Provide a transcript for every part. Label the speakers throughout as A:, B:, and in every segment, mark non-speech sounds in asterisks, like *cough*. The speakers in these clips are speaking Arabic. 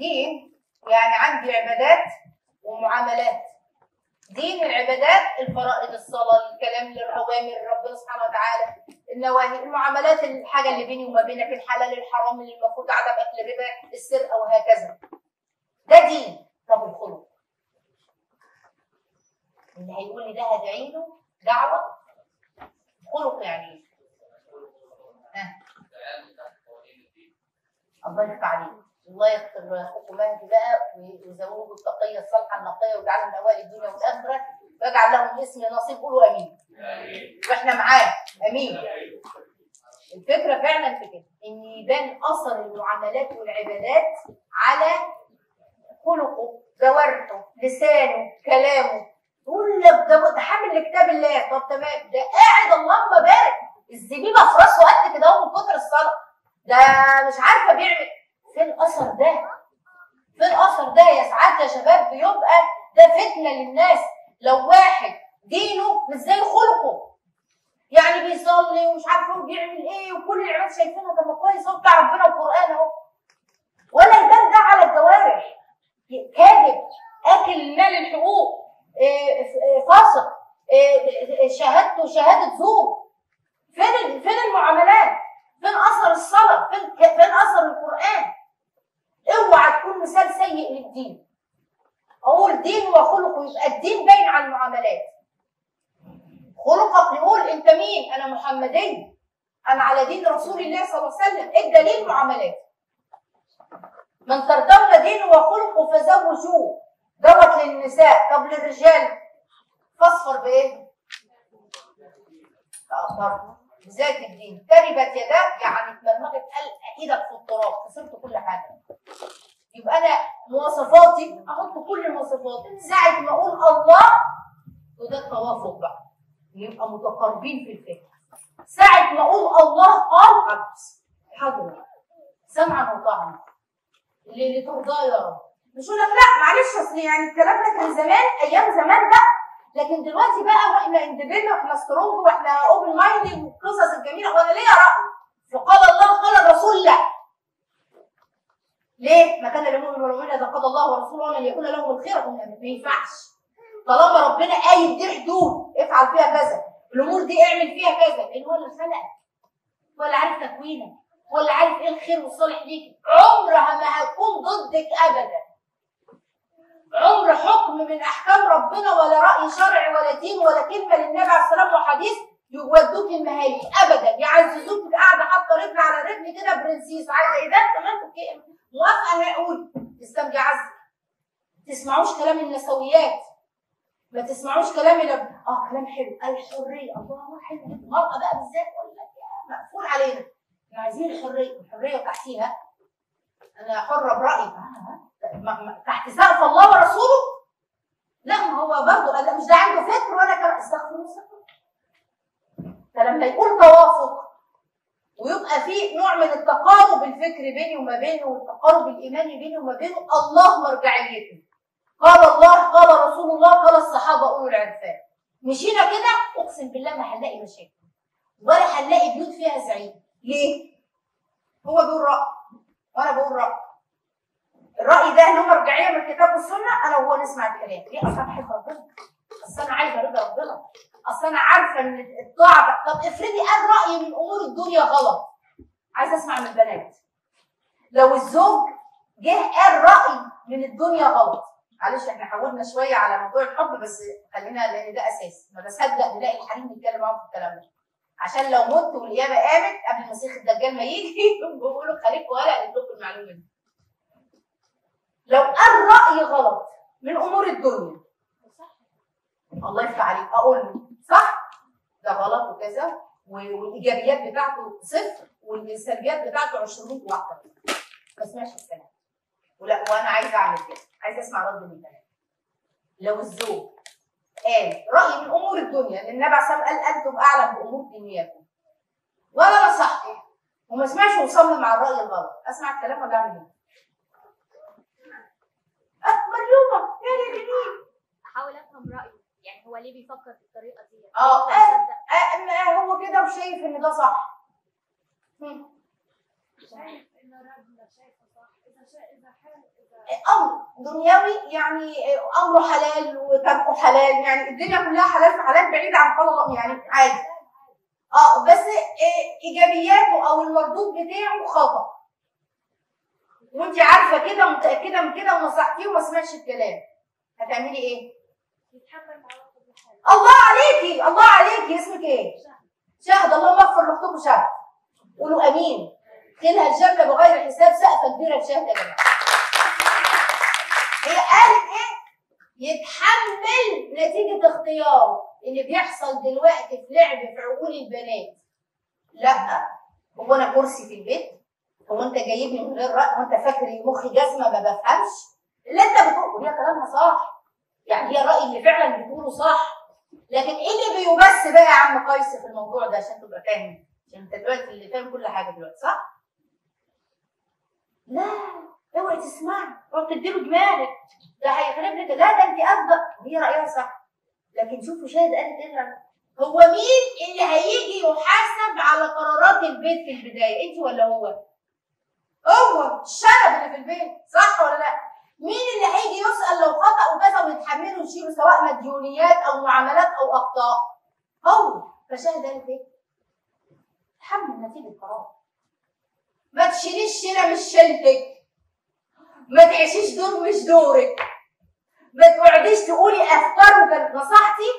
A: دين يعني عندي عبادات ومعاملات. دين العبادات الفرائض الصلاة الكلام للاوامر ربنا سبحانه وتعالى. النواهي المعاملات الحاجة اللي بيني وما بينك الحلال الحرام اللي المفروض عدم أكل الربا السرقه وهكذا ده دين طب الخلق. اللي هيقول لي ده هدعي له دعوة؟ خلق يعني إيه؟ الله يفتح عليك. الله يغفر اخوكم مهدي بقى ويزوجوا التقيه الصالحة النقية ويجعلهم من اوائل الدنيا والآخرة ويجعل لهم اسم نصيب. قولوا آمين. وإحنا معاه. آمين. الفكرة فعلا في كده إن يبان أثر المعاملات والعبادات على خلقه جوارحه لسانه كلامه. لك ده حامل لكتاب الله. طب تمام. ده قاعد اللهم بارك الزبيبة في راسه قد كده من كتر الصلاة. ده مش عارفة بيعمل فين الأثر ده؟ فين الأثر ده يا سعادة يا شباب بيبقى ده فتنة للناس. لو واحد دينه مش زي خلقه. يعني بيصلي ومش عارف بيعمل إيه وكل العباد شايفينها طب ما كويس هو بتاع ربنا والقران أهو. ولا يبان ده على الجوارح. كاذب أكل مال الحقوق إيه، إيه، فاسق إيه، شهادته شهادة زور. فين فين المعاملات؟ فين أثر الصلاة؟ فين فين أثر القرآن؟ سيء للدين. أقول دين وخلقه يبقى الدين باين على المعاملات. خلقك يقول أنت مين؟ أنا محمدي. أنا على دين رسول الله صلى الله عليه وسلم. الدليل؟ معاملات من ترضون دينه وخلقه فزوجوه. دوت للنساء. طب للرجال. فاصفر بإيه؟ فأخبر بذات الدين. تربت يداك يعني اتمرمغت إيدك في التراب خسرت كل حاجة. يبقى أنا مواصفاتي أحط كل المواصفات ساعة ما أقول الله وده التوافق بقى. يبقى متقاربين في الفكر ساعة ما أقول الله قال عكس حاضر سمعا وطاعا اللي اللي ترضاه يا رب. مش يقول لك لا معلش أصل يعني الكلام ده كان زمان أيام زمان بقى. لكن دلوقتي بقى وإحنا independent وإحنا strong وإحنا open mind والقصص الجميلة. وأنا ليا رأي. فقال الله قال الرسول لا. ليه؟ ما كان للمؤمن والمؤمنة إذا قضى الله ورسوله أن يكون لهم الخيرة من امره ما ينفعش. طالما ربنا قايل دي حدود افعل فيها كذا. الأمور دي اعمل فيها كذا لأن هو اللي خلقك. هو اللي عارف تكوينك. هو اللي عارف إيه الخير والصالح ليك. عمرها ما هتكون ضدك ابدا. عمر حكم من أحكام ربنا ولا رأي شرعي ولا دين ولا كلمة للنبي عليه الصلاة وحديث يودوك المهالك ابدا. يعززوك قاعدة حاطة رجل على رجل كده برنسيس. عايزة إيه ده تمام موافقة هقول تستمجي عز تسمعوش كلام النسويات. ما تسمعوش كلام ال- آه كلام حلو. الحرية. الله حلو المرأة بقى بالذات ولا مقفول علينا. إحنا عايزين الحرية. الحرية تحتيها. أنا حرة برأيي. ما- ما- تحت سقف الله ورسوله؟ لا ما هو برضه قال مش ده عنده فكر استغفر الله استغفر الله. فلما يقول توافق ويبقى في نوع من التقارب الفكري بيني وما بينه والتقارب الإيماني بيني وما بينه الله مرجعيته قال الله قال رسول الله قال الصحابة أولو العرفان. مشينا كده أقسم بالله ما هنلاقي مشاكل. ولا هنلاقي بيوت فيها زعيم. ليه؟ هو بيقول رأي. وأنا بقول رأي. الرأي ده له مرجعية من الكتاب والسنة أنا وهو نسمع الكلام. ليه؟ أصل أنا بحب ربنا. أصل أنا عايزة رضا ربنا. أصل أنا عارفة إن الطاعه طب افرضي قال رأي من أمور الدنيا غلط. عايزة أسمع من البنات. لو الزوج جه قال رأي من الدنيا غلط. معلش إحنا حاولنا شوية على موضوع الحب بس خلينا لأن ده أساس. ما بصدق نلاقي الحريم بيتكلم معاهم في الكلام ده. عشان لو مت والقيامه قامت قبل المسيح الدجال ما يجي *laughs* بيقولوا خليك ورق لكم المعلومة دي. لو قال رأي غلط من أمور الدنيا الله يفتح عليك. أقول له صح؟ ده غلط وكذا. والإيجابيات بتاعته صفر والسلبيات بتاعته 20 واحدة. ما اسمعش الكلام. ولا وأنا عايزة أعمل كده. عايزة أسمع رد من الكلام لو الزوج قال رأي من أمور الدنيا لأن النبي عليه قال أنتم أعلم بأمور دنياكم. وأنا نصحته وما سمعش وصمم على الرأي الغلط. أسمع الكلام ولا أعمل إيه؟ أه مريومة. يا جميل
B: أحاول أفهم رايه يعني هو ليه بيفكر بالطريقة دي؟
A: آه
B: هو
A: آه، آه، ما هو كده وشايف إن ده صح. مم.
C: شايف إن ربنا شايفه صح. إذا شا... إذا حال إذا
A: دنيوي يعني أمره حلال وتركه حلال. يعني الدنيا كلها حلال في حلال بعيد عن قول الله يعني عادي. آه بس إيه إيجابياته أو المردود بتاعه خطأ. وانت عارفة كده ومتاكده من كده ونصحتيه وما سمعش الكلام. هتعملي
B: إيه؟
A: الله عليكي الله عليكي. اسمك إيه؟ شهد. اللهم اغفر لأختكم شهد. قولوا آمين. دخلها الجنه بغير حساب سقفة كبيرة لشهد يا جماعة. هي قالت إيه؟ يتحمل نتيجة اختياره اللي بيحصل دلوقتي في لعب في عقول البنات. لا هو أنا كرسي في البيت هو أنت جايبني من غير رأي وانت فاكر إن مخي جزمة ما بفهمش؟ اللي أنت بتقوله هي كلامها صح. يعني هي الراي اللي فعلا بتقوله صح. لكن إيه اللي بيبث بقى يا عم قيس في الموضوع ده عشان تبقى فاهم؟ عشان أنت دلوقتي اللي فاهم كل حاجة دلوقتي صح؟ لا اوعي تسمعي اوعي تديله دماغك ده هيخرب لك. لا ده أنت افضل هي رأيها صح. لكن شوفوا شاهد قالت إيه هو مين اللي هيجي يحاسب على قرارات البيت في البداية؟ أنت ولا هو؟ هو الشنب اللي في البيت صح ولا لا؟ مين اللي هيجي يسأل لو خطأ وكذا ويتحمله ويشيله سواء مديونيات أو معاملات أو أخطاء؟ هو فشاهد قالت إيه؟ تحمل نتيجة قرار ما تشيليش شيلة مش شيلتك ما تعيشيش دور مش دورك ما تقعديش تقولي أفكار وكانت نصحتي.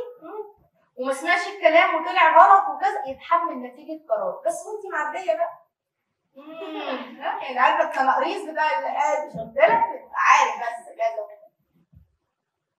A: وما سمعش الكلام وطلع غلط وكذا يتحمل نتيجة قرار بس وانت معدية بقى. يعني عارفه التنقريص بتاع اللي قاعد مش قلت لك؟ عارف بس كذا